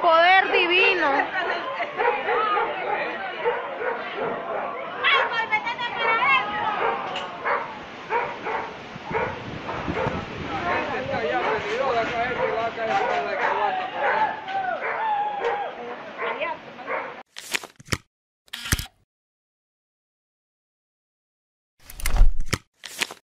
Poder divino.